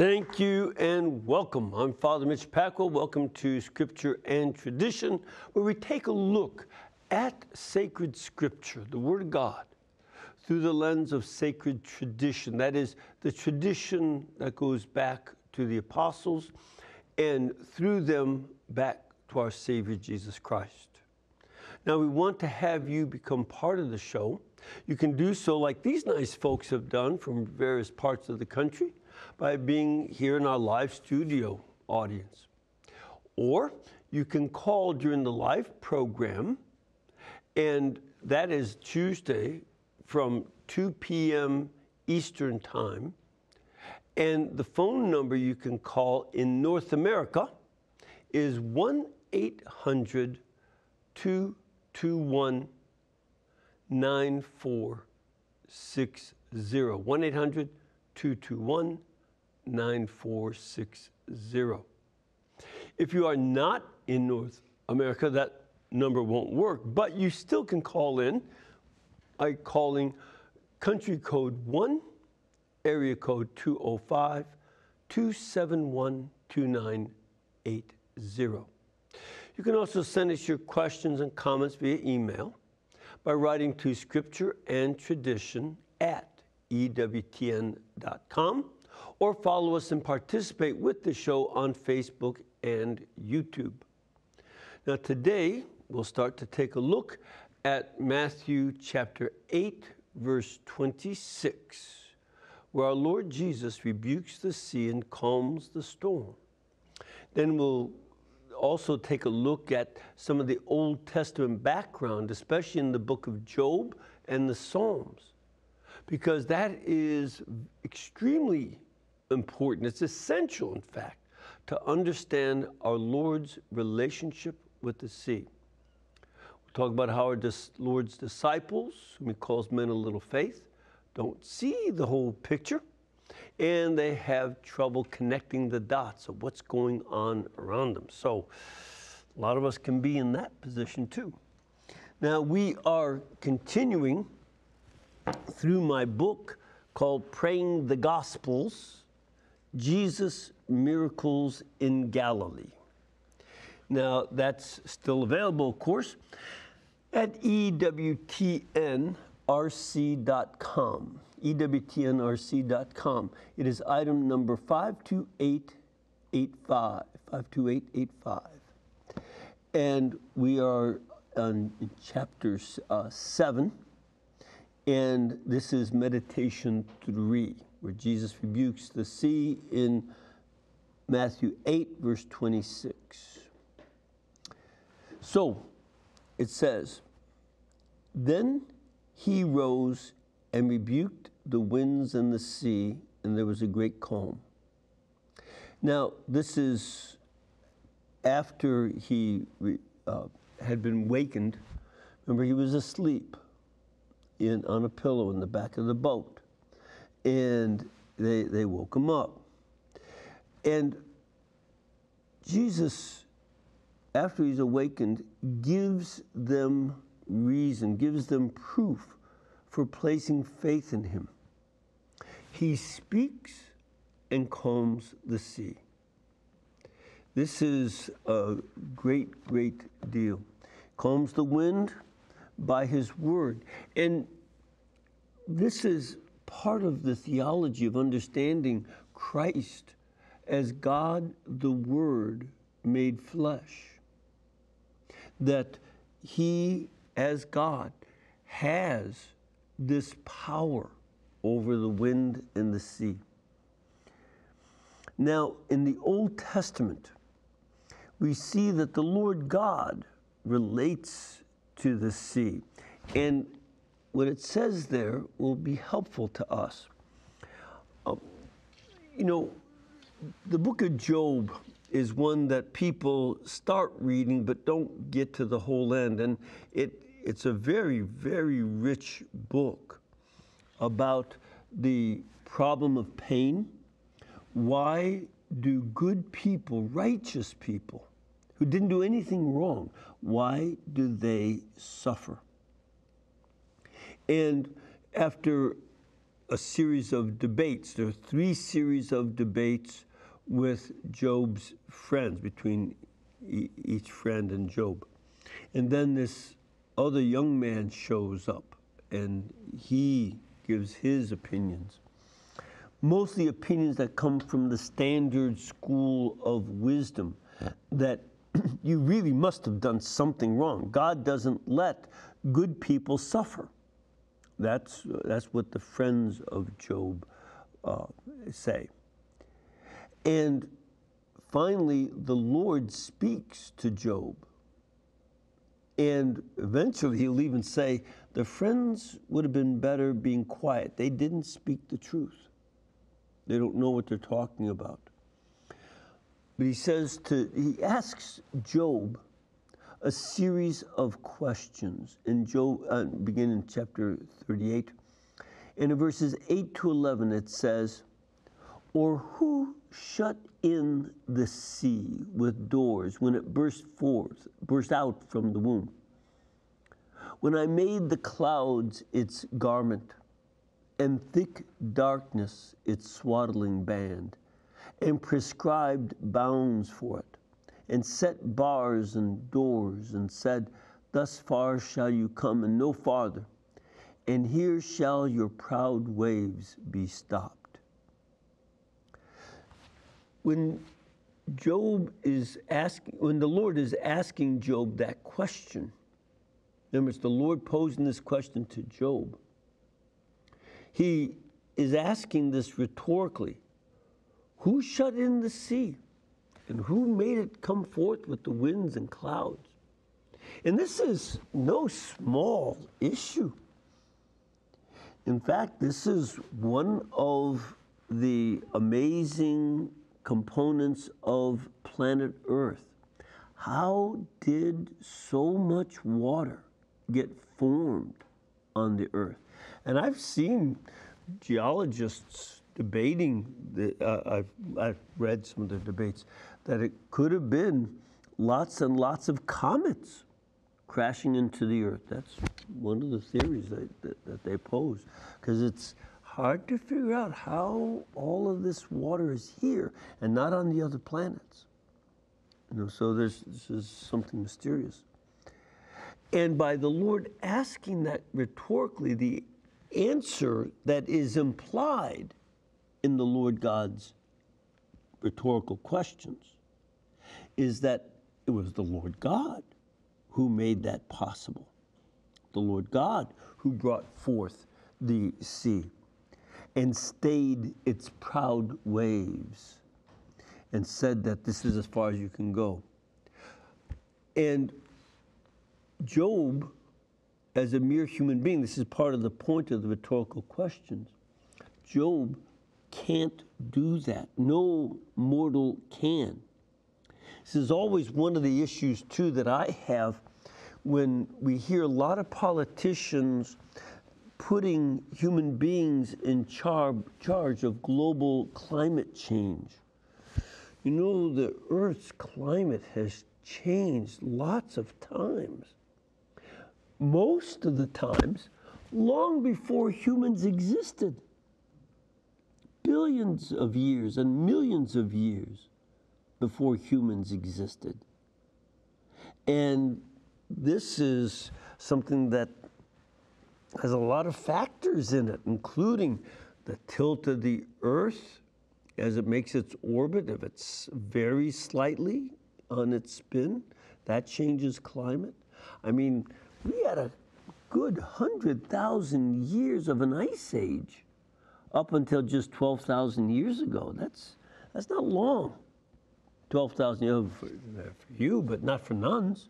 Thank you and welcome. I'm Father Mitch Pacwa. Welcome to Scripture and Tradition, where we take a look at sacred Scripture, the Word of God, through the lens of sacred tradition. That is, the tradition that goes back to the apostles and through them back to our Savior Jesus Christ. Now, we want to have you become part of the show. You can do so like these nice folks have done from various parts of the country by being here in our live studio audience. Or you can call during the live program, and that is Tuesday from 2 p.m. Eastern Time and the phone number you can call in North America is 1 800 221 9460. 1 800 221 9460. If you are not in North America, that number won't work, but you still can call in by calling country code 1 area code 205 271 2980. You can also send us your questions and comments via email by writing to scripture and tradition at EWTN.com or follow us and participate with the show on Facebook and YouTube. Now, today we'll start to take a look at Matthew chapter 8, verse 26 where our Lord Jesus rebukes the sea and calms the storm. Then we'll also take a look at some of the Old Testament background, especially in the book of Job and the Psalms, because that is extremely important. It's essential, in fact, to understand our Lord's relationship with the sea. We'll talk about how our Lord's disciples, whom he calls men of little faith, don't see the whole picture and they have trouble connecting the dots of what's going on around them. So a lot of us can be in that position too. Now we are continuing through my book called Praying the Gospels Jesus Miracles in Galilee. Now that's still available, of course, at ewtnrc.com. EWTNRC.com. It is item number 52885. 52885. And we are on chapter uh, 7, and this is meditation 3, where Jesus rebukes the sea in Matthew 8, verse 26. So it says, Then he rose and rebuked the winds and the sea, and there was a great calm. Now, this is after he uh, had been wakened. Remember, he was asleep in, on a pillow in the back of the boat. And they, they woke him up. And Jesus, after he's awakened, gives them reason, gives them proof for placing faith in him. He speaks and calms the sea. This is a great, great deal. Calms the wind by his word. And this is part of the theology of understanding Christ as God the Word made flesh. That he as God, has this power over the wind and the sea. Now, in the Old Testament, we see that the Lord God relates to the sea. And what it says there will be helpful to us. Um, you know, the book of Job is one that people start reading but don't get to the whole end. And it, it's a very, very rich book about the problem of pain. Why do good people, righteous people, who didn't do anything wrong, why do they suffer? And after a series of debates. There are three series of debates with Job's friends, between e- each friend and Job. And then this other young man shows up and he gives his opinions. Mostly opinions that come from the standard school of wisdom that you really must have done something wrong. God doesn't let good people suffer. That's, that's what the friends of Job uh, say. And finally, the Lord speaks to Job. And eventually, he'll even say, The friends would have been better being quiet. They didn't speak the truth, they don't know what they're talking about. But he says to, he asks Job a series of questions in Job, uh, beginning in chapter 38. And in verses 8 to 11, it says, Or who shut in the sea with doors when it burst forth, burst out from the womb? When I made the clouds its garment, and thick darkness its swaddling band, and prescribed bounds for it and set bars and doors, and said, Thus far shall you come, and no farther, and here shall your proud waves be stopped. When Job is asking, when the Lord is asking Job that question, remember it's the Lord posing this question to Job. He is asking this rhetorically Who shut in the sea? And who made it come forth with the winds and clouds? And this is no small issue. In fact, this is one of the amazing components of planet Earth. How did so much water get formed on the Earth? And I've seen geologists debating, the, uh, I've, I've read some of the debates, that it could have been lots and lots of comets crashing into the earth. That's one of the theories that, that, that they pose, because it's hard to figure out how all of this water is here and not on the other planets. You know, so there's this is something mysterious. And by the Lord asking that rhetorically, the answer that is implied in the Lord God's rhetorical questions is that it was the Lord God who made that possible. The Lord God who brought forth the sea and stayed its proud waves and said that this is as far as you can go. And Job, as a mere human being, this is part of the point of the rhetorical questions. Job can't do that. No mortal can. This is always one of the issues, too, that I have when we hear a lot of politicians putting human beings in char- charge of global climate change. You know, the Earth's climate has changed lots of times. Most of the times, long before humans existed. Billions of years and millions of years before humans existed. And this is something that has a lot of factors in it, including the tilt of the Earth as it makes its orbit. If it's very slightly on its spin, that changes climate. I mean, we had a good 100,000 years of an ice age up until just 12,000 years ago. That's, that's not long. 12,000 years for, for you, but not for nuns.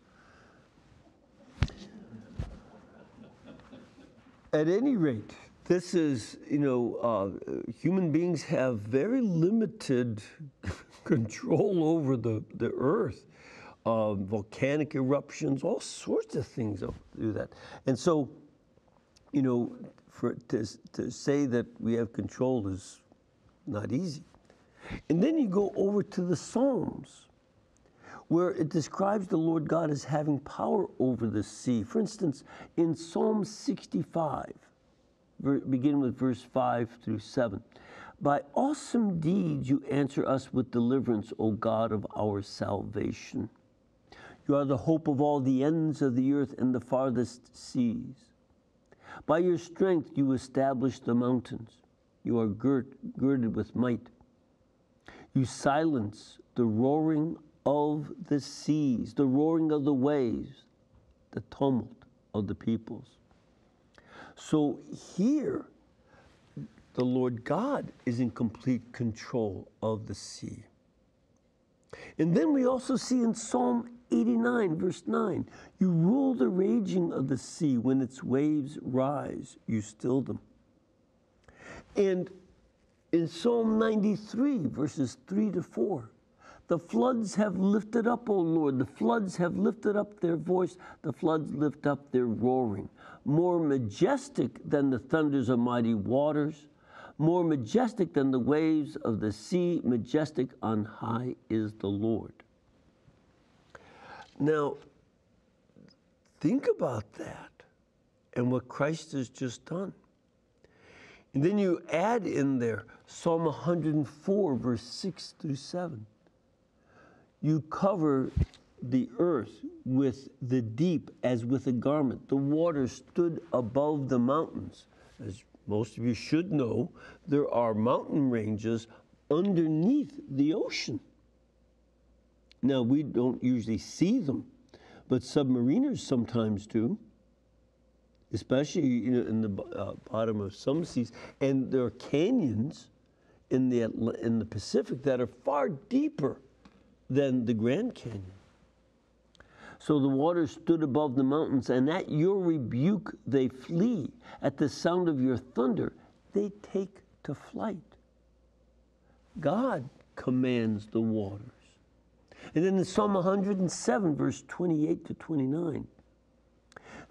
At any rate, this is, you know, uh, human beings have very limited control over the, the earth. Uh, volcanic eruptions, all sorts of things do that. And so, you know, for, to, to say that we have control is not easy. And then you go over to the Psalms, where it describes the Lord God as having power over the sea. For instance, in Psalm 65, begin with verse 5 through 7. By awesome deeds you answer us with deliverance, O God of our salvation. You are the hope of all the ends of the earth and the farthest seas. By your strength you establish the mountains. You are girt, girded with might. You silence the roaring of the seas, the roaring of the waves, the tumult of the peoples. So here, the Lord God is in complete control of the sea. And then we also see in Psalm 89, verse 9, you rule the raging of the sea. When its waves rise, you still them. And in Psalm 93, verses 3 to 4, the floods have lifted up, O Lord. The floods have lifted up their voice. The floods lift up their roaring. More majestic than the thunders of mighty waters, more majestic than the waves of the sea, majestic on high is the Lord. Now, think about that and what Christ has just done. And then you add in there Psalm 104, verse 6 through 7. You cover the earth with the deep as with a garment. The water stood above the mountains. As most of you should know, there are mountain ranges underneath the ocean. Now, we don't usually see them, but submariners sometimes do especially you know, in the uh, bottom of some seas. And there are canyons in the, in the Pacific that are far deeper than the Grand Canyon. So the water stood above the mountains, and at your rebuke they flee. At the sound of your thunder, they take to flight. God commands the waters. And then in Psalm 107, verse 28 to 29,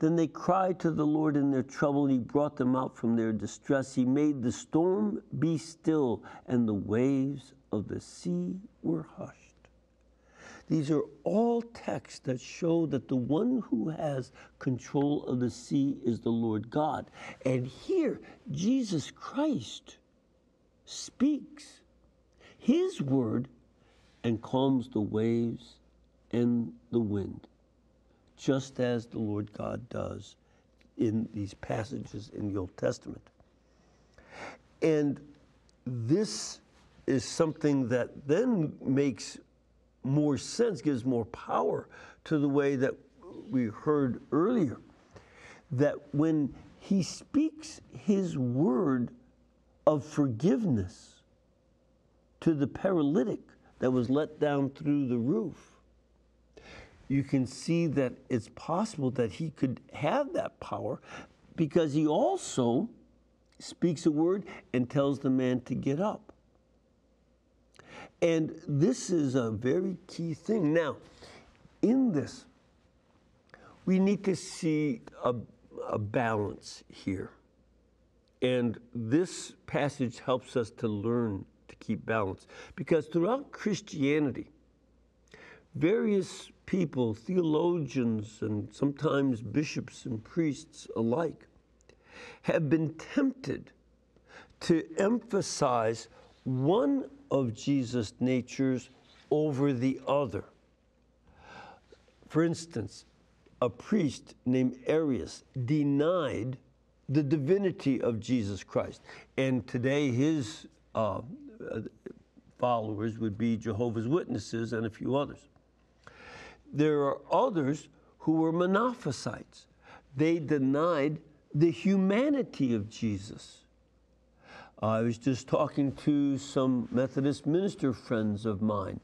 then they cried to the Lord in their trouble, and He brought them out from their distress. He made the storm be still, and the waves of the sea were hushed. These are all texts that show that the one who has control of the sea is the Lord God. And here, Jesus Christ speaks his word and calms the waves and the wind just as the Lord God does in these passages in the Old Testament. And this is something that then makes more sense, gives more power to the way that we heard earlier. That when he speaks his word of forgiveness to the paralytic that was let down through the roof, you can see that it's possible that he could have that power because he also speaks a word and tells the man to get up. And this is a very key thing. Now, in this, we need to see a, a balance here. And this passage helps us to learn to keep balance because throughout Christianity, various people, theologians, and sometimes bishops and priests alike, have been tempted to emphasize one of Jesus' natures over the other. For instance, a priest named Arius denied the divinity of Jesus Christ. And today, his uh, followers would be Jehovah's Witnesses and a few others. There are others who were Monophysites. They denied the humanity of Jesus. I was just talking to some Methodist minister friends of mine,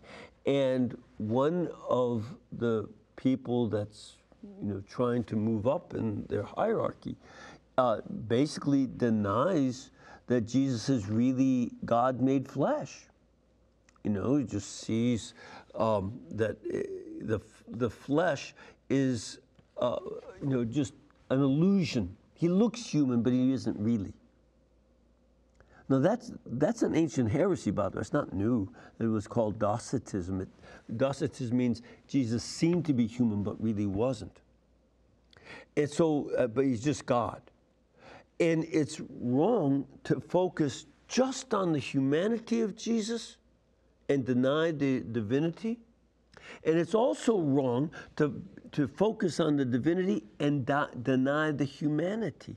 and one of the people that's you know trying to move up in their hierarchy uh, basically denies that Jesus is really God made flesh. You know, he just sees um, that eh, the the flesh is, uh, you know, just an illusion. He looks human, but he isn't really. Now that's that's an ancient heresy, by the way. It's not new. It was called Docetism. It, Docetism means Jesus seemed to be human, but really wasn't. And so, uh, but he's just God. And it's wrong to focus just on the humanity of Jesus and deny the divinity. And it's also wrong to, to focus on the divinity and deny the humanity.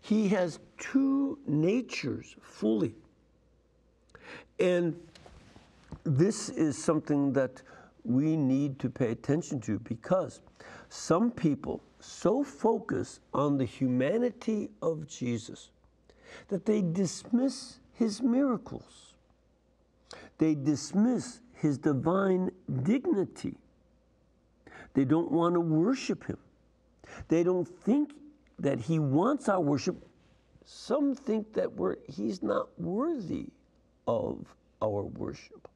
He has two natures fully. And this is something that we need to pay attention to because some people so focus on the humanity of Jesus that they dismiss his miracles. They dismiss his divine dignity. They don't want to worship him. They don't think that he wants our worship. Some think that we're, he's not worthy of our worship.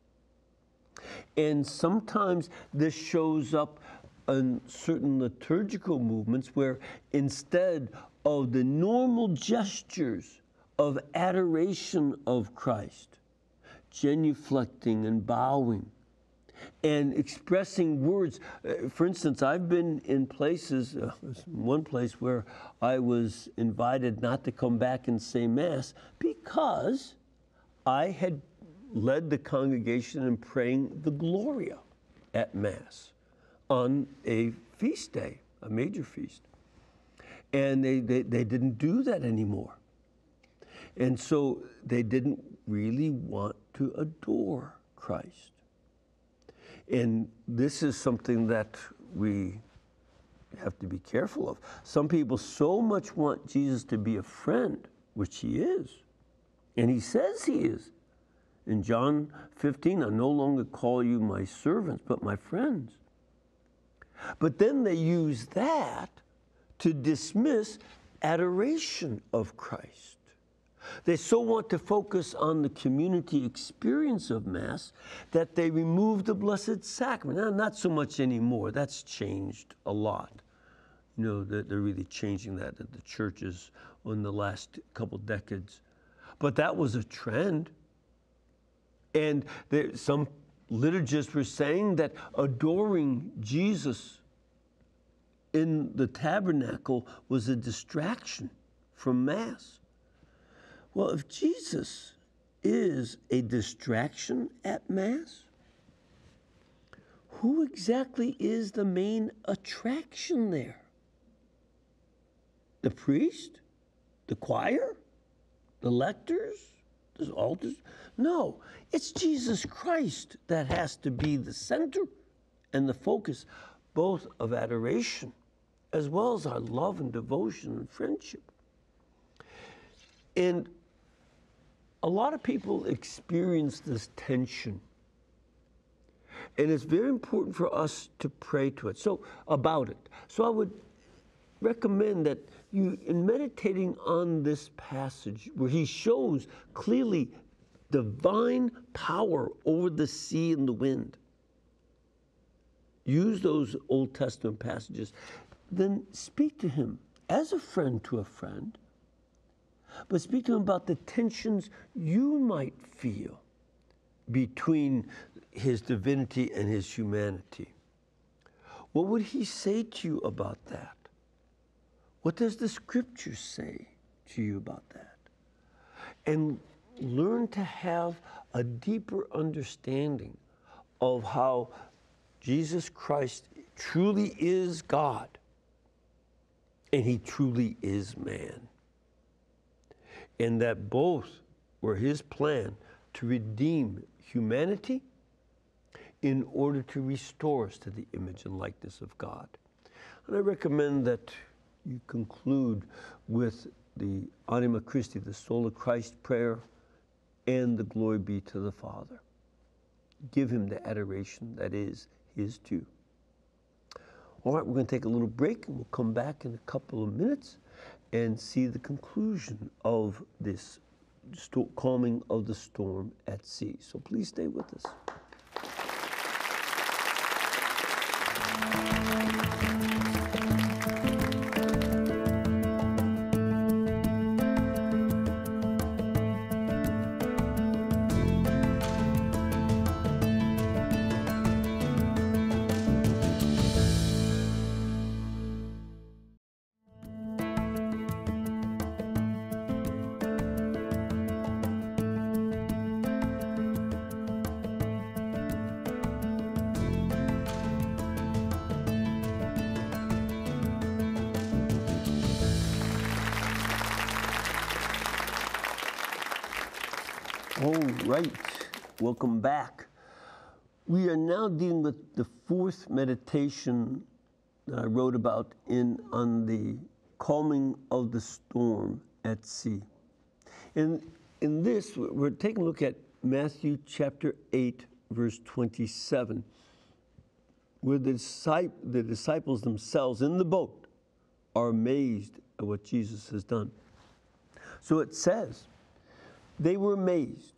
And sometimes this shows up in certain liturgical movements where instead of the normal gestures of adoration of Christ, genuflecting and bowing, and expressing words. Uh, for instance, I've been in places, uh, one place where I was invited not to come back and say Mass because I had led the congregation in praying the Gloria at Mass on a feast day, a major feast. And they, they, they didn't do that anymore. And so they didn't really want to adore Christ. And this is something that we have to be careful of. Some people so much want Jesus to be a friend, which he is, and he says he is. In John 15, I no longer call you my servants, but my friends. But then they use that to dismiss adoration of Christ. They so want to focus on the community experience of Mass that they remove the Blessed Sacrament. Now, not so much anymore. That's changed a lot. You know, they're, really changing that at the churches in the last couple decades. But that was a trend. And there, some liturgists were saying that adoring Jesus in the tabernacle was a distraction from Mass. Well, if Jesus is a distraction at Mass, who exactly is the main attraction there? The priest? The choir? The lectors? The altars? No, it's Jesus Christ that has to be the center and the focus both of adoration as well as our love and devotion and friendship. And a lot of people experience this tension. And it's very important for us to pray to it. So about it. So I would recommend that you in meditating on this passage where he shows clearly divine power over the sea and the wind. Use those Old Testament passages. Then speak to him as a friend to a friend but speak to him about the tensions you might feel between his divinity and his humanity. What would he say to you about that? What does the scripture say to you about that? And learn to have a deeper understanding of how Jesus Christ truly is God and he truly is man and that both were his plan to redeem humanity in order to restore us to the image and likeness of God. And I recommend that you conclude with the Anima Christi, the soul of Christ prayer, and the glory be to the Father. Give him the adoration that is his due. All right, we're going to take a little break and we'll come back in a couple of minutes and see the conclusion of this calming of the storm at sea. So please stay with us. All right, welcome back. We are now dealing with the fourth meditation that I wrote about in on the calming of the storm at sea. And in this, we're taking a look at Matthew chapter 8, verse 27, where the, the disciples themselves in the boat are amazed at what Jesus has done. So it says, they were amazed.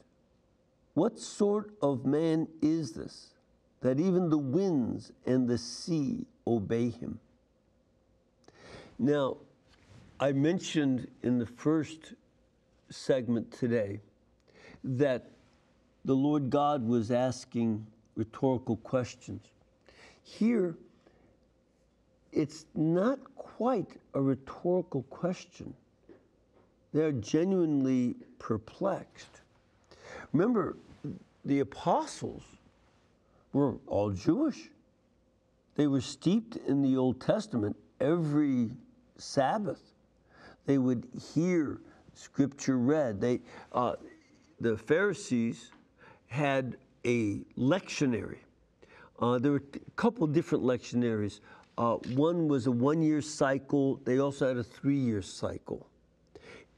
What sort of man is this that even the winds and the sea obey him? Now, I mentioned in the first segment today that the Lord God was asking rhetorical questions. Here, it's not quite a rhetorical question. They're genuinely perplexed. Remember, the apostles were all Jewish. They were steeped in the Old Testament every Sabbath. They would hear scripture read. They, uh, the Pharisees had a lectionary. Uh, there were a couple different lectionaries. Uh, one was a one year cycle, they also had a three year cycle.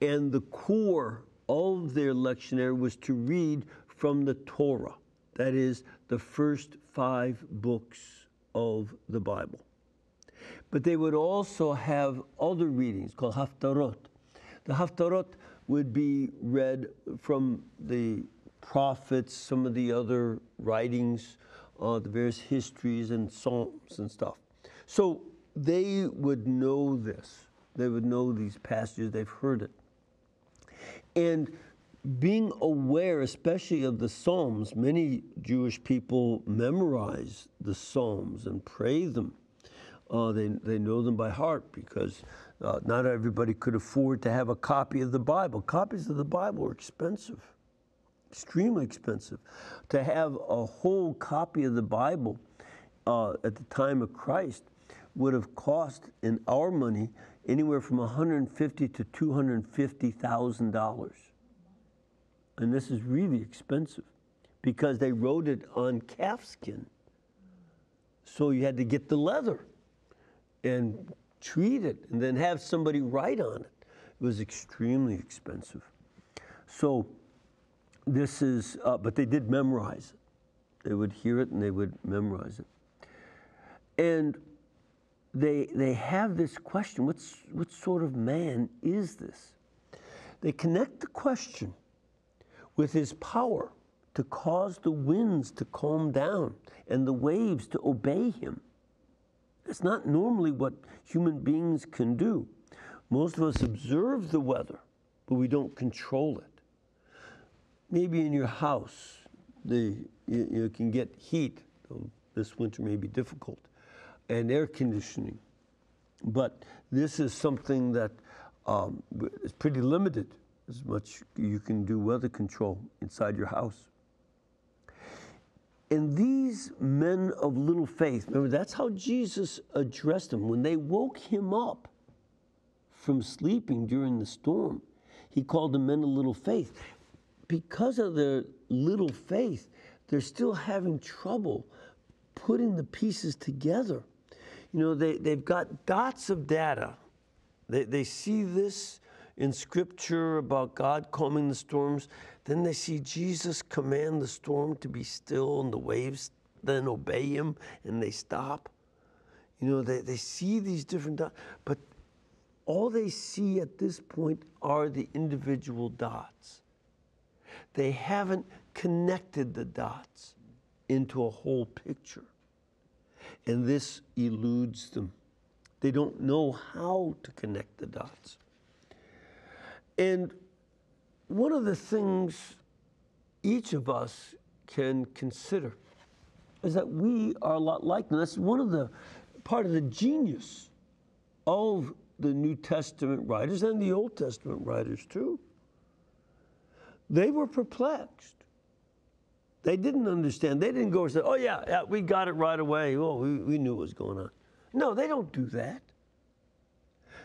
And the core of their lectionary was to read from the Torah, that is, the first five books of the Bible. But they would also have other readings called haftarot. The haftarot would be read from the prophets, some of the other writings, uh, the various histories and psalms and stuff. So they would know this. They would know these passages, they've heard it. And being aware, especially of the Psalms, many Jewish people memorize the Psalms and pray them. Uh, they, they know them by heart because uh, not everybody could afford to have a copy of the Bible. Copies of the Bible are expensive, extremely expensive. To have a whole copy of the Bible uh, at the time of Christ would have cost, in our money, anywhere from 150 to 250 thousand dollars, and this is really expensive because they wrote it on calfskin. So you had to get the leather and treat it, and then have somebody write on it. It was extremely expensive. So this is, uh, but they did memorize it. They would hear it and they would memorize it. And they, they have this question what's, what sort of man is this? They connect the question with his power to cause the winds to calm down and the waves to obey him. It's not normally what human beings can do. Most of us observe the weather, but we don't control it. Maybe in your house, the, you, you can get heat. This winter may be difficult and air conditioning. But this is something that um, is pretty limited as much you can do weather control inside your house. And these men of little faith, remember, that's how Jesus addressed them. When they woke him up from sleeping during the storm, he called them men of little faith. Because of their little faith, they're still having trouble putting the pieces together you know, they, they've got dots of data. They, they see this in scripture about God calming the storms. Then they see Jesus command the storm to be still and the waves then obey him and they stop. You know, they, they see these different dots, but all they see at this point are the individual dots. They haven't connected the dots into a whole picture and this eludes them. They don't know how to connect the dots. And one of the things each of us can consider is that we are a lot like them. That's one of the part of the genius of the New Testament writers and the Old Testament writers too. They were perplexed. They didn't understand. They didn't go and say, oh, yeah, yeah we got it right away. Oh, we, we knew what was going on. No, they don't do that.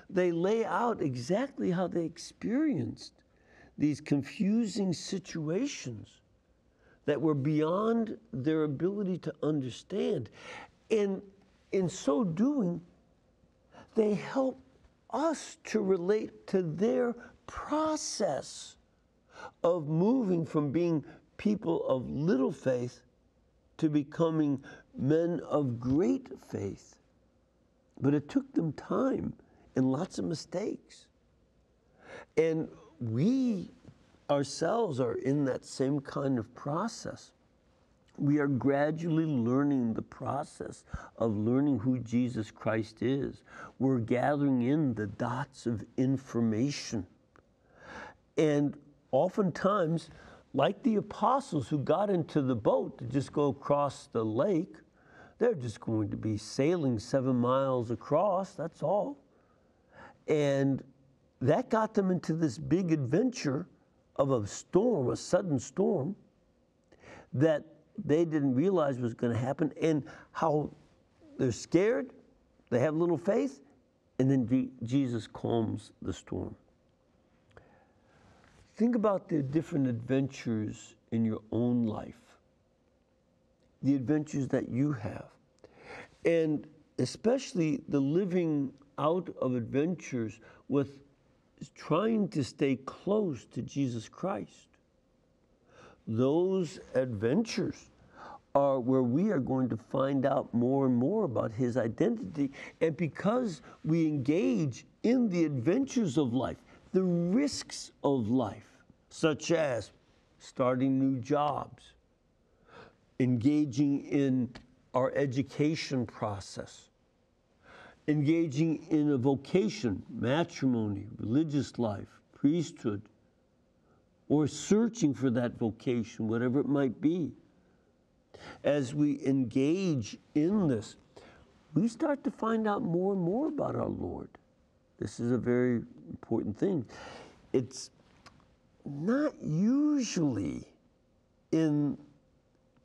They lay out exactly how they experienced these confusing situations that were beyond their ability to understand. And in so doing, they help us to relate to their process of moving from being people of little faith to becoming men of great faith. But it took them time and lots of mistakes. And we ourselves are in that same kind of process. We are gradually learning the process of learning who Jesus Christ is. We're gathering in the dots of information. And oftentimes, like the apostles who got into the boat to just go across the lake, they're just going to be sailing seven miles across, that's all. And that got them into this big adventure of a storm, a sudden storm, that they didn't realize was going to happen, and how they're scared, they have little faith, and then Jesus calms the storm. Think about the different adventures in your own life, the adventures that you have, and especially the living out of adventures with trying to stay close to Jesus Christ. Those adventures are where we are going to find out more and more about his identity. And because we engage in the adventures of life, the risks of life, such as starting new jobs, engaging in our education process, engaging in a vocation, matrimony, religious life, priesthood, or searching for that vocation, whatever it might be. As we engage in this, we start to find out more and more about our Lord. This is a very important thing. It's not usually in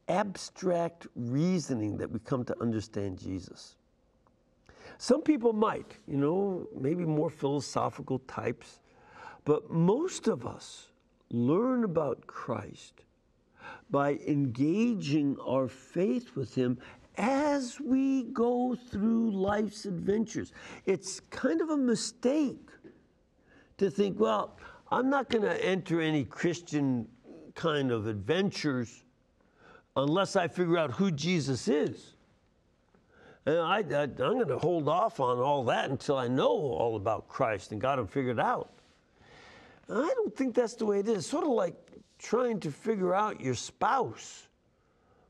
abstract reasoning that we come to understand Jesus. Some people might, you know, maybe more philosophical types, but most of us learn about Christ by engaging our faith with Him as we go through life's adventures. It's kind of a mistake to think, well, I'm not going to enter any Christian kind of adventures unless I figure out who Jesus is. And I, am going to hold off on all that until I know all about Christ and got him figured out. I don't think that's the way it is. It's sort of like trying to figure out your spouse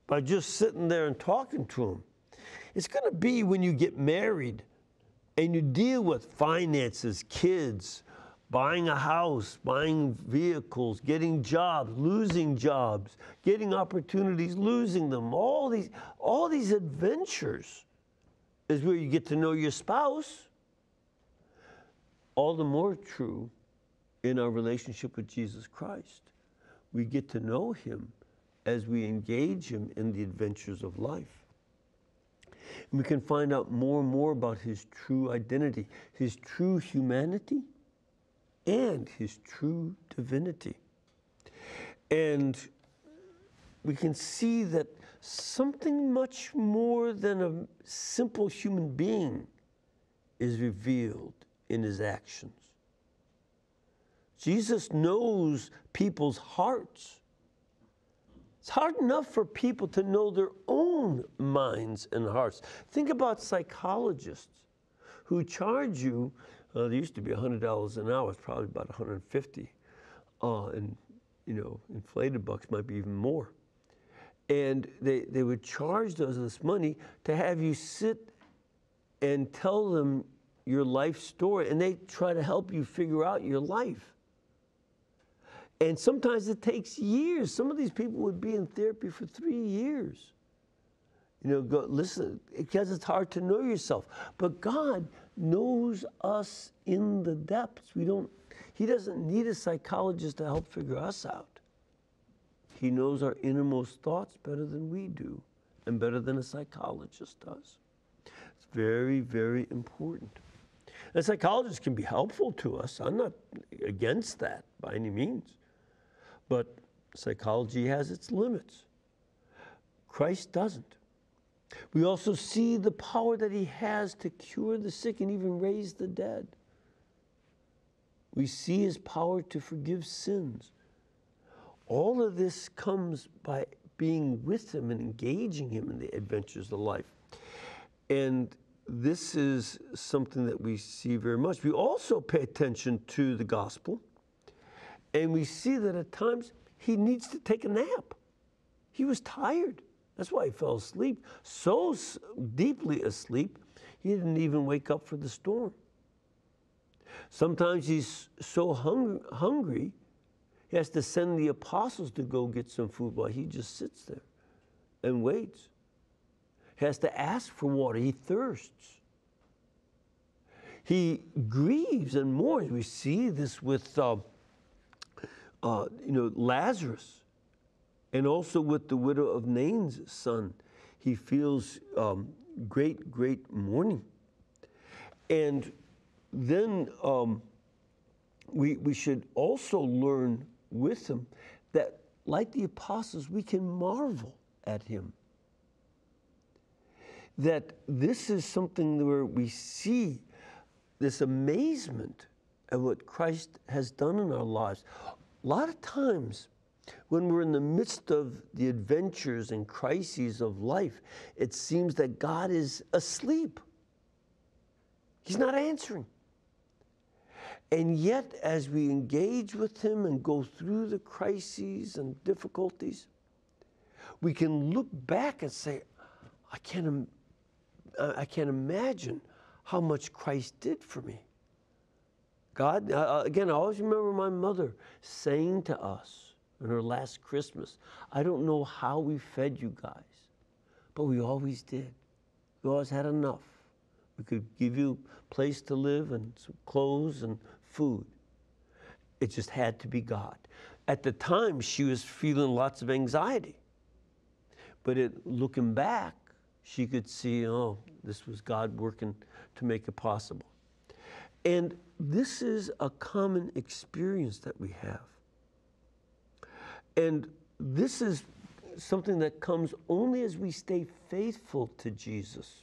by just sitting there and talking to him. It's going to be when you get married and you deal with finances, kids, buying a house, buying vehicles, getting jobs, losing jobs, getting opportunities, losing them. All these, all these adventures is where you get to know your spouse. All the more true in our relationship with Jesus Christ. We get to know him as we engage him in the adventures of life. And we can find out more and more about his true identity, his true humanity, and his true divinity. And we can see that something much more than a simple human being is revealed in his actions. Jesus knows people's hearts. It's hard enough for people to know their own minds and hearts. Think about psychologists who charge you uh, used to be $100 an hour. It's probably about 150 uh, and, you know, inflated bucks might be even more. And they, they would charge those this money to have you sit and tell them your life story. And they try to help you figure out your life. And sometimes it takes years. Some of these people would be in therapy for three years. You know, go listen, because it's hard to know yourself. But God knows us in the depths. We don't, He doesn't need a psychologist to help figure us out. He knows our innermost thoughts better than we do and better than a psychologist does. It's very, very important. And psychologists can be helpful to us. I'm not against that by any means. But psychology has its limits. Christ doesn't. We also see the power that he has to cure the sick and even raise the dead. We see his power to forgive sins. All of this comes by being with him and engaging him in the adventures of life. And this is something that we see very much. We also pay attention to the gospel, and we see that at times he needs to take a nap. He was tired. That's why he fell asleep, so deeply asleep, he didn't even wake up for the storm. Sometimes he's so hung, hungry, he has to send the apostles to go get some food while he just sits there and waits. He has to ask for water, he thirsts. He grieves and mourns. We see this with, uh, uh, you know, Lazarus and also with the widow of Nain's son, he feels um, great, great mourning. And then um, we, we should also learn with him that, like the apostles, we can marvel at him. That this is something where we see this amazement at what Christ has done in our lives. A lot of times, when we're in the midst of the adventures and crises of life, it seems that God is asleep. He's not answering. And yet, as we engage with Him and go through the crises and difficulties, we can look back and say, I can't, I can't imagine how much Christ did for me. God, uh, again, I always remember my mother saying to us, on her last Christmas. I don't know how we fed you guys, but we always did. We always had enough. We could give you a place to live and some clothes and food. It just had to be God. At the time, she was feeling lots of anxiety. But it, looking back, she could see, oh, this was God working to make it possible. And this is a common experience that we have. And this is something that comes only as we stay faithful to Jesus.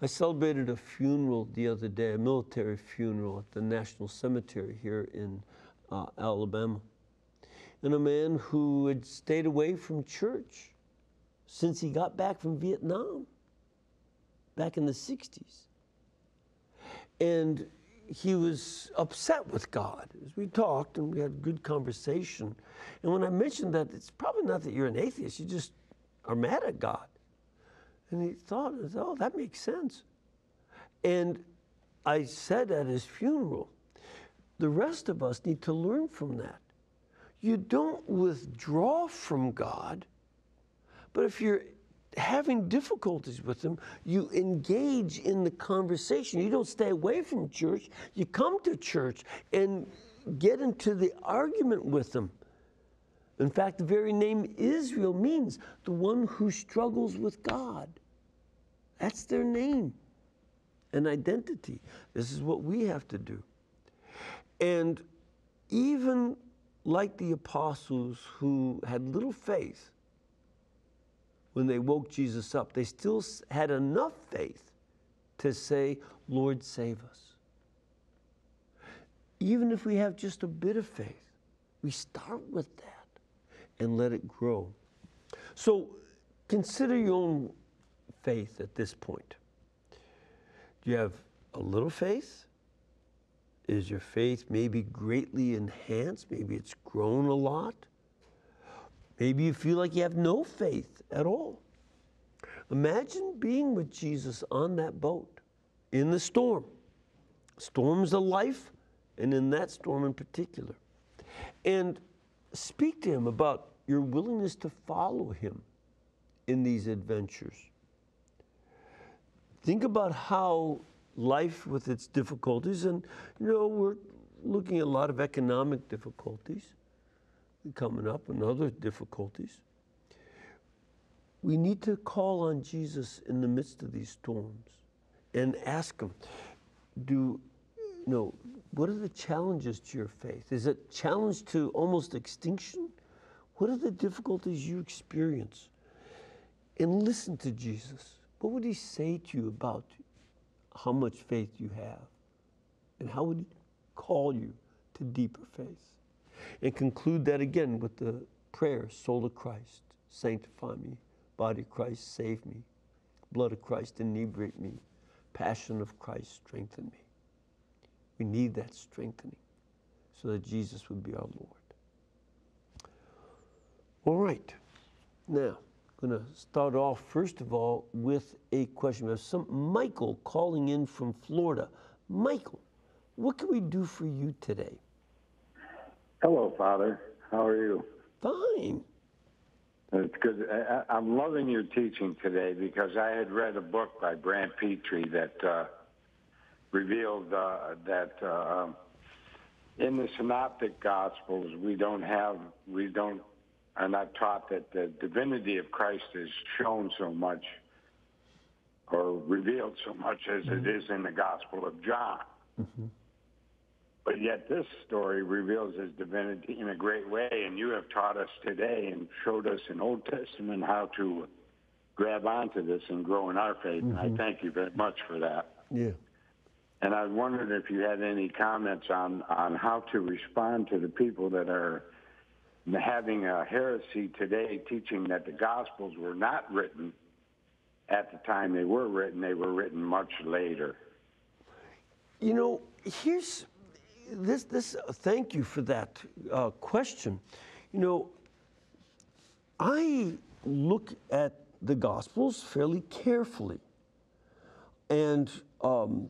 I celebrated a funeral the other day, a military funeral at the National Cemetery here in uh, Alabama. And a man who had stayed away from church since he got back from Vietnam back in the 60s. And he was upset with God as we talked and we had a good conversation. And when I mentioned that, it's probably not that you're an atheist, you just are mad at God. And he thought, oh, that makes sense. And I said at his funeral, the rest of us need to learn from that. You don't withdraw from God, but if you're having difficulties with them, you engage in the conversation. You don't stay away from church. You come to church and get into the argument with them. In fact, the very name Israel means the one who struggles with God. That's their name and identity. This is what we have to do. And even like the apostles who had little faith, when they woke Jesus up, they still had enough faith to say, Lord, save us. Even if we have just a bit of faith, we start with that and let it grow. So consider your own faith at this point. Do you have a little faith? Is your faith maybe greatly enhanced? Maybe it's grown a lot? Maybe you feel like you have no faith at all. Imagine being with Jesus on that boat in the storm. Storms of life, and in that storm in particular. And speak to him about your willingness to follow him in these adventures. Think about how life with its difficulties, and you know, we're looking at a lot of economic difficulties coming up and other difficulties. We need to call on Jesus in the midst of these storms and ask Him, do, you know, what are the challenges to your faith? Is it challenge to almost extinction? What are the difficulties you experience? And listen to Jesus. What would he say to you about how much faith you have? And how would he call you to deeper faith? And conclude that again with the prayer, soul of Christ, sanctify me, body of Christ, save me, blood of Christ, inebriate me, passion of Christ, strengthen me. We need that strengthening so that Jesus would be our Lord. All right. Now, I'm going to start off, first of all, with a question. We have some Michael calling in from Florida. Michael, what can we do for you today? Hello, Father. How are you? Fine. It's good. I, I'm loving your teaching today because I had read a book by Brant Pitre that uh, revealed uh, that uh, in the Synoptic Gospels we don't have we don't are not taught that the divinity of Christ is shown so much or revealed so much as mm-hmm. it is in the Gospel of John. Mm-hmm. But yet this story reveals his divinity in a great way, and you have taught us today and showed us in Old Testament how to grab onto this and grow in our faith. Mm-hmm. And I mm-hmm. thank you very much for that. Yeah. And I wondered if you had any comments on, on how to respond to the people that are having a heresy today teaching that the Gospels were not written at the time they were written, they were written much later. You know, here's this, this, thank you for that uh, question. You know, I look at the Gospels fairly carefully. And um,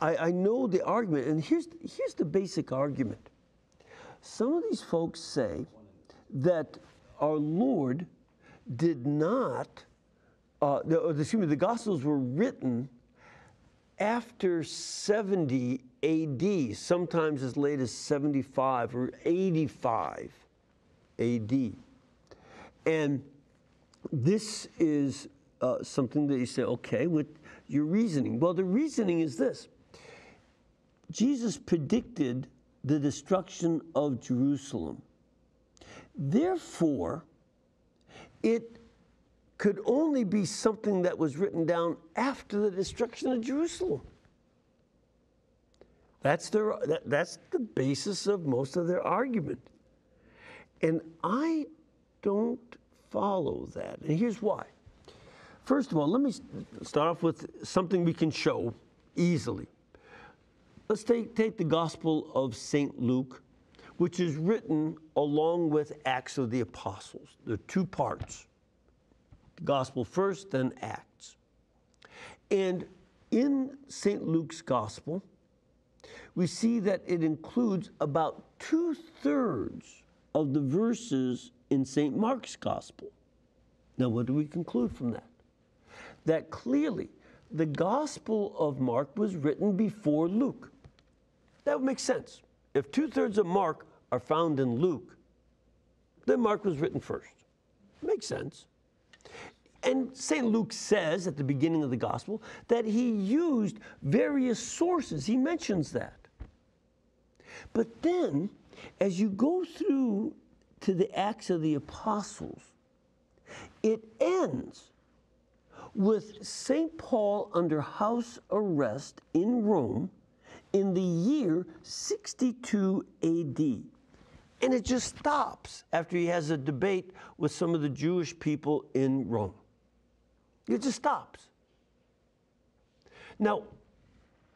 I, I know the argument, and here's, here's the basic argument. Some of these folks say that our Lord did not, uh, excuse me, the Gospels were written after 70 AD, sometimes as late as 75 or 85 AD. And this is uh, something that you say, okay, with your reasoning. Well, the reasoning is this Jesus predicted the destruction of Jerusalem. Therefore, it could only be something that was written down after the destruction of Jerusalem. That's, their, that, that's the basis of most of their argument. And I don't follow that. And here's why. First of all, let me start off with something we can show easily. Let's take, take the Gospel of St. Luke, which is written along with Acts of the Apostles. There are two parts the Gospel first, then Acts. And in St. Luke's Gospel, we see that it includes about two thirds of the verses in St. Mark's Gospel. Now, what do we conclude from that? That clearly the Gospel of Mark was written before Luke. That would make sense. If two thirds of Mark are found in Luke, then Mark was written first. Makes sense. And St. Luke says at the beginning of the gospel that he used various sources. He mentions that. But then, as you go through to the Acts of the Apostles, it ends with St. Paul under house arrest in Rome in the year 62 AD. And it just stops after he has a debate with some of the Jewish people in Rome. It just stops. Now,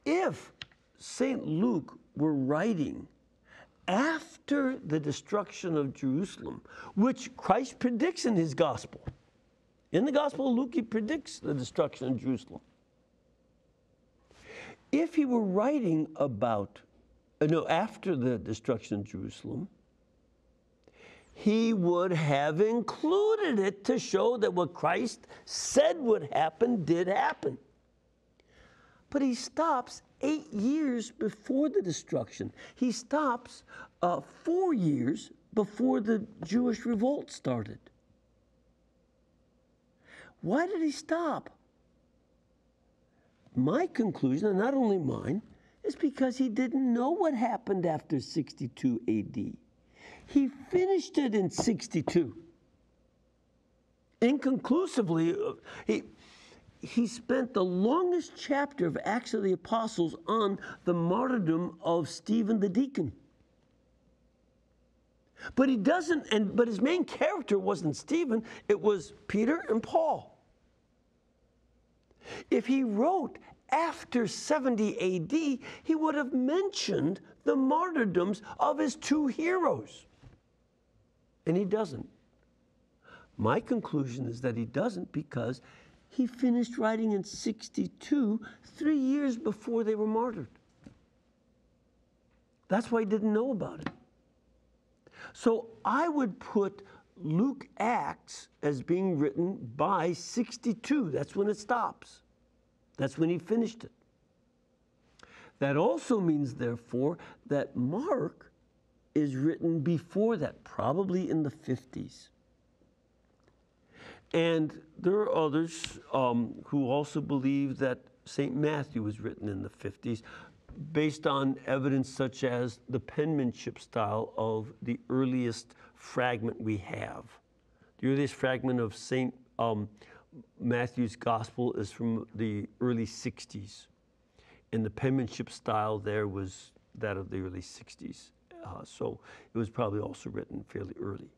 if St. Luke were writing after the destruction of Jerusalem, which Christ predicts in his gospel, in the Gospel Luke, he predicts the destruction of Jerusalem if he were writing about, uh, no, after the destruction of Jerusalem, he would have included it to show that what Christ said would happen did happen. But he stops eight years before the destruction. He stops uh, four years before the Jewish revolt started. Why did he stop? my conclusion, and not only mine, is because he didn't know what happened after 62 AD. He finished it in 62. Inconclusively, uh, he, he spent the longest chapter of Acts of the Apostles on the martyrdom of Stephen the deacon. But he doesn't, and but his main character wasn't Stephen, it was Peter and Paul. If he wrote after 70 AD, he would have mentioned the martyrdoms of his two heroes. And he doesn't. My conclusion is that he doesn't because he finished writing in 62, three years before they were martyred. That's why he didn't know about it. So I would put Luke Acts as being written by 62. That's when it stops. That's when he finished it. That also means, therefore, that Mark is written before that, probably in the 50s. And there are others um, who also believe that St. Matthew was written in the 50s based on evidence such as the penmanship style of the earliest fragment we have. The earliest fragment of St. Um, Matthew's gospel is from the early 60s. And the penmanship style there was that of the early 60s. Uh, so it was probably also written fairly early.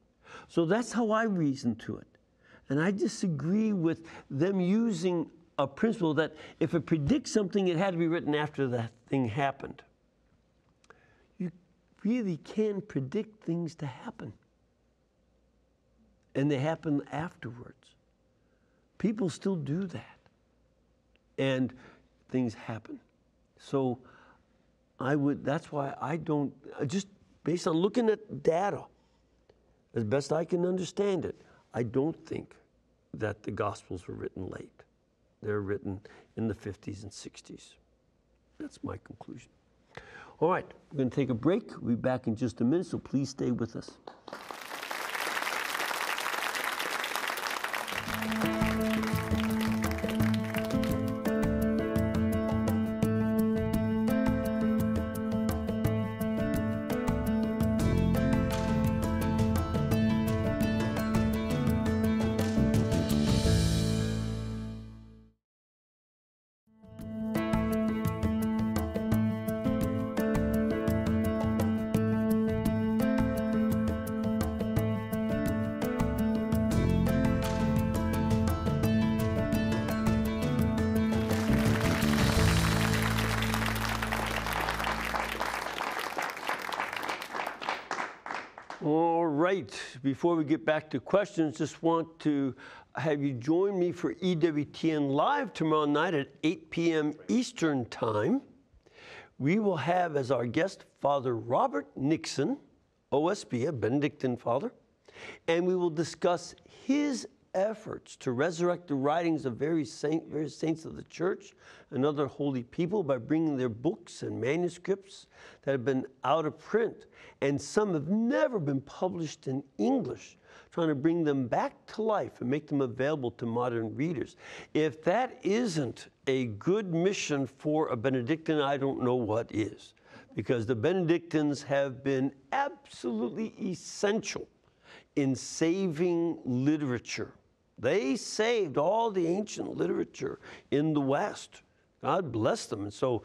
So that's how I reason to it. And I disagree with them using a principle that if it predicts something, it had to be written after that thing happened. You really can predict things to happen, and they happen afterwards. People still do that, and things happen. So I would, that's why I don't, just based on looking at data, as best I can understand it, I don't think that the Gospels were written late. They're written in the 50s and 60s. That's my conclusion. All right, we're going to take a break. We'll be back in just a minute, so please stay with us. Before we get back to questions, just want to have you join me for EWTN Live tomorrow night at 8 p.m. Eastern Time. We will have as our guest Father Robert Nixon, OSB, a Benedictine father, and we will discuss his efforts to resurrect the writings of various, saint, various saints of the church and other holy people by bringing their books and manuscripts that have been out of print, and some have never been published in English, trying to bring them back to life and make them available to modern readers. If that isn't a good mission for a Benedictine, I don't know what is, because the Benedictines have been absolutely essential in saving literature they saved all the ancient literature in the West. God bless them. And so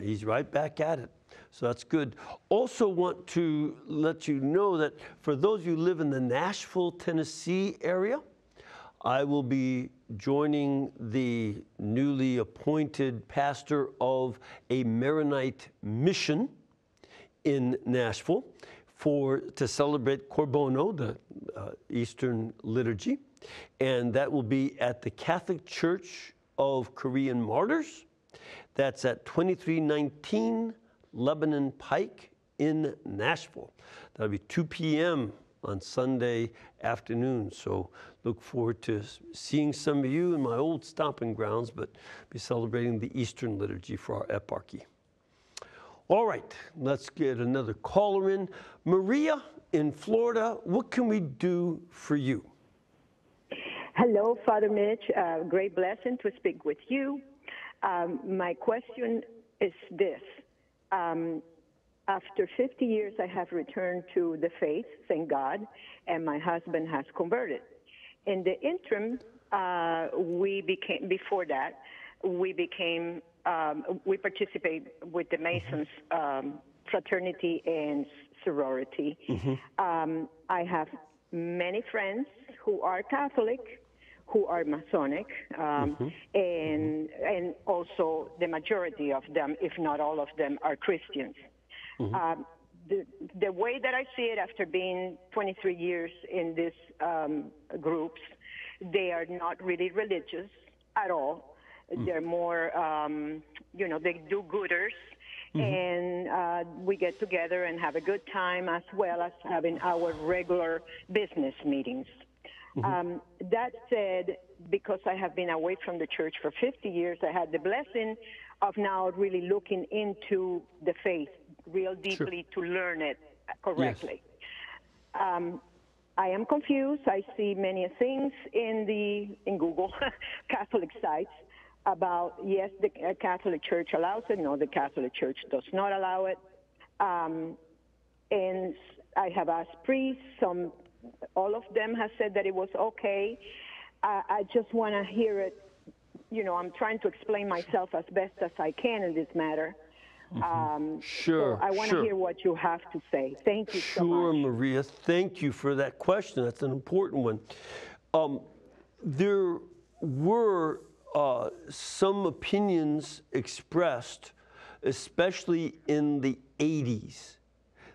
he's right back at it. So that's good. Also, want to let you know that for those who live in the Nashville, Tennessee area, I will be joining the newly appointed pastor of a Maronite mission in Nashville for to celebrate Corbono, the uh, Eastern liturgy and that will be at the Catholic Church of Korean Martyrs. That's at 2319 Lebanon Pike in Nashville. That'll be 2 p.m. on Sunday afternoon. So look forward to seeing some of you in my old stomping grounds, but be celebrating the Eastern liturgy for our eparchy. All right, let's get another caller in. Maria in Florida, what can we do for you? Hello, Father Mitch. Uh, great blessing to speak with you. Um, my question is this. Um, after 50 years, I have returned to the faith, thank God, and my husband has converted. In the interim, uh, we became, before that, we became, um, we participate with the Masons um, fraternity and sorority. Um, I have many friends who are Catholic, who are Masonic, um, and and also the majority of them, if not all of them, are Christians. Um, the the way that I see it, after being 23 years in these um, groups, they are not really religious at all. They're more, um, you know, they do gooders. And uh, we get together and have a good time as well as having our regular business meetings. Um, that said, because I have been away from the church for 50 years, I had the blessing of now really looking into the faith real deeply to learn it correctly. Um, I am confused. I see many things in the in Google Catholic sites about yes, the uh, Catholic Church allows it. No, the Catholic Church does not allow it. Um, and I have asked priests. Some, all of them have said that it was okay. I, I just want to hear it. You know, I'm trying to explain myself as best as I can in this matter. Um, Sure, so I want to sure. hear what you have to say. Thank you so Sure, much. Maria. Thank you for that question. That's an important one. Um, there were uh, some opinions expressed, especially in the 80s,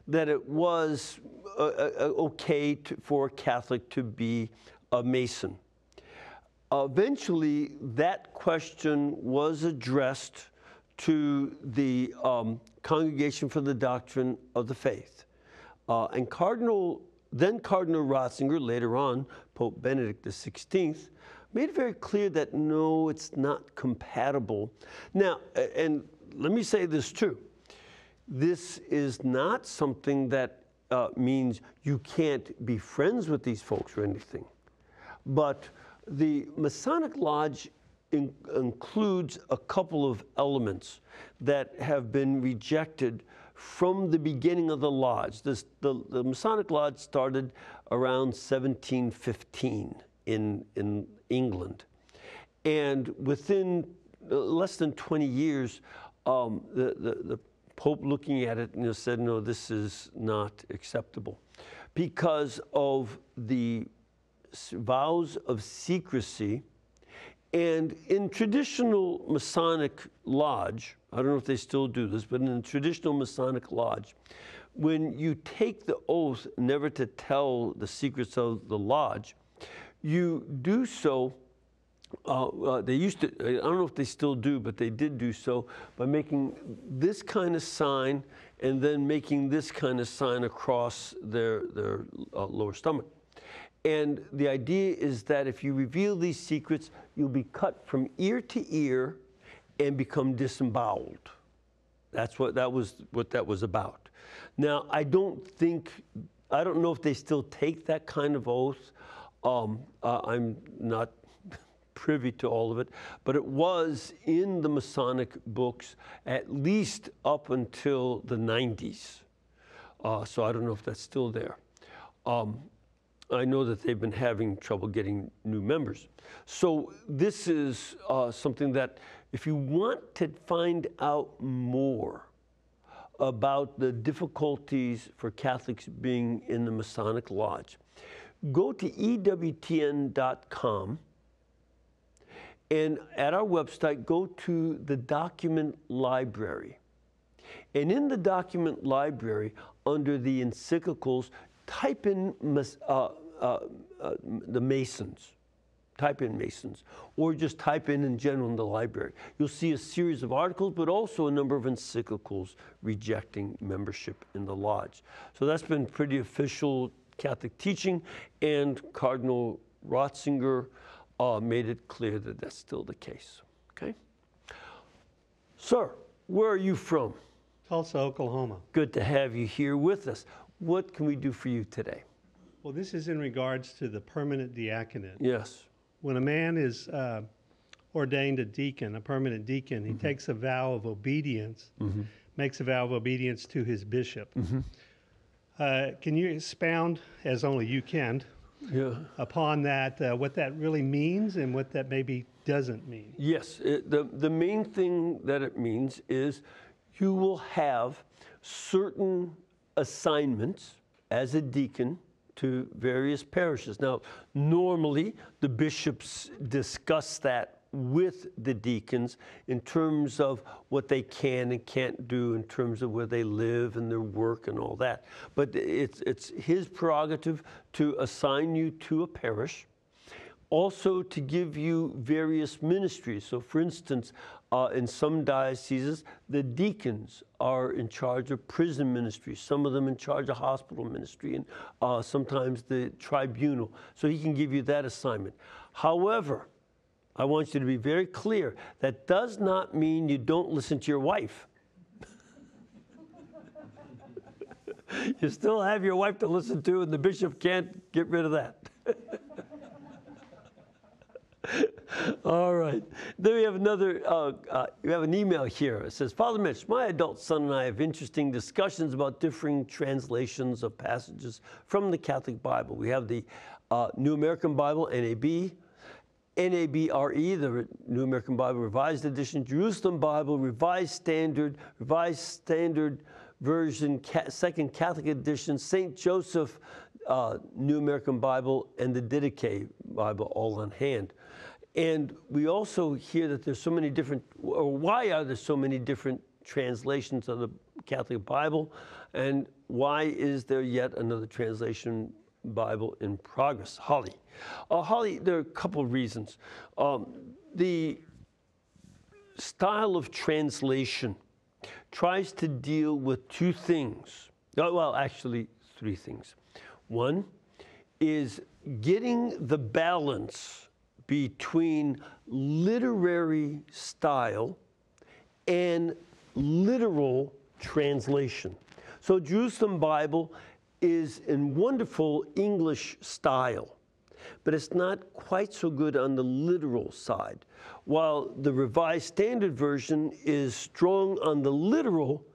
that it was uh, uh, uh, okay to, for a Catholic to be a Mason. Eventually, that question was addressed to the um, Congregation for the Doctrine of the Faith. Uh, and Cardinal, then Cardinal Ratzinger, later on Pope Benedict XVI, made it very clear that no, it's not compatible. Now, and let me say this too this is not something that uh, means you can't be friends with these folks or anything. But the Masonic Lodge in- includes a couple of elements that have been rejected from the beginning of the lodge. This, the, the Masonic Lodge started around 1715 in, in England. And within uh, less than 20 years, um, the, the, the Pope looking at it know, said, no, this is not acceptable because of the vows of secrecy. And in traditional Masonic lodge, I don't know if they still do this, but in traditional Masonic lodge, when you take the oath never to tell the secrets of the lodge, you do so uh, uh, they used to, I don't know if they still do, but they did do so by making this kind of sign and then making this kind of sign across their, their uh, lower stomach. And the idea is that if you reveal these secrets, you'll be cut from ear to ear and become disemboweled. That's what that was what that was about. Now, I don't think I don't know if they still take that kind of oath. Um, uh, I'm not privy to all of it, but it was in the Masonic books at least up until the 90s. Uh, so I don't know if that's still there. Um, I know that they've been having trouble getting new members. So this is uh, something that if you want to find out more about the difficulties for Catholics being in the Masonic Lodge, go to EWTN.com and at our website, go to the document library. And in the document library, under the encyclicals, type in uh, uh, uh, the Masons. Type in Masons, or just type in in general in the library. You'll see a series of articles, but also a number of encyclicals rejecting membership in the lodge. So that's been pretty official Catholic teaching, and Cardinal Ratzinger uh, made it clear that that's still the case. Okay? Sir, where are you from? Tulsa, Oklahoma. Good to have you here with us. What can we do for you today? Well, this is in regards to the permanent diaconate. Yes. When a man is uh, ordained a deacon, a permanent deacon, he takes a vow of obedience, makes a vow of obedience to his bishop. Uh, can you expound, as only you can, Yeah. upon that, uh, what that really means and what that maybe doesn't mean? Yes, it, the, the main thing that it means is you will have certain assignments as a deacon to various parishes. Now, normally the bishops discuss that with the deacons in terms of what they can and can't do in terms of where they live and their work and all that. But it's, it's his prerogative to assign you to a parish also to give you various ministries. So, for instance, uh, in some dioceses, the deacons are in charge of prison ministry, some of them in charge of hospital ministry, and uh, sometimes the tribunal. So, he can give you that assignment. However, I want you to be very clear that does not mean you don't listen to your wife. you still have your wife to listen to, and the bishop can't get rid of that. All right. Then we have another, uh, uh, we have an email here. It says, Father Mitch, my adult son and I have interesting discussions about differing translations of passages from the Catholic Bible. We have the uh, New American Bible, NAB, NABRE, the New American Bible Revised Edition, Jerusalem Bible, Revised Standard, Revised Standard Version, Second Catholic Edition, St. Joseph uh, New American Bible, and the Didache Bible all on hand. And we also hear that there's so many different, or why are there so many different translations of the Catholic Bible? And why is there yet another translation Bible in progress? Holly. Uh, Holly, there are a couple of reasons. Um, the style of translation tries to deal with two things. Uh, Well, actually, three things. One is getting the balance between literary style and literal translation. So, Jerusalem Bible is in wonderful English style, but it's not quite so good on the literal side. While the Revised Standard Version is strong on the literal,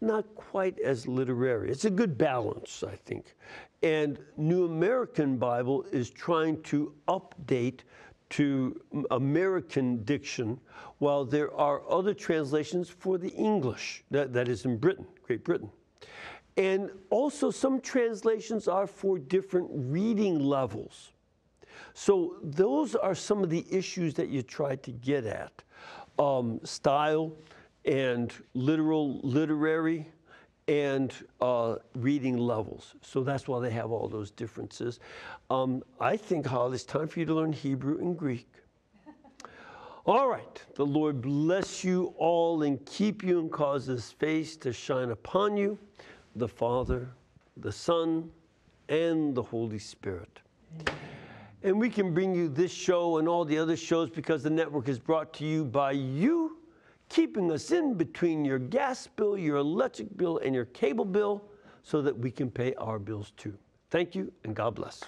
not quite as literary. It's a good balance, I think. And New American Bible is trying to update to American diction, while there are other translations for the English, that, that is in Britain, Great Britain. And also, some translations are for different reading levels. So, those are some of the issues that you try to get at um, style and literal, literary, and uh, reading levels. So that's why they have all those differences. Um, I think, Holly, it's time for you to learn Hebrew and Greek. All right. The Lord bless you all and keep you and cause his face to shine upon you, the Father, the Son, and the Holy Spirit. And we can bring you this show and all the other shows because the network is brought to you by you, keeping us in between your gas bill, your electric bill, and your cable bill so that we can pay our bills too. Thank you and God bless.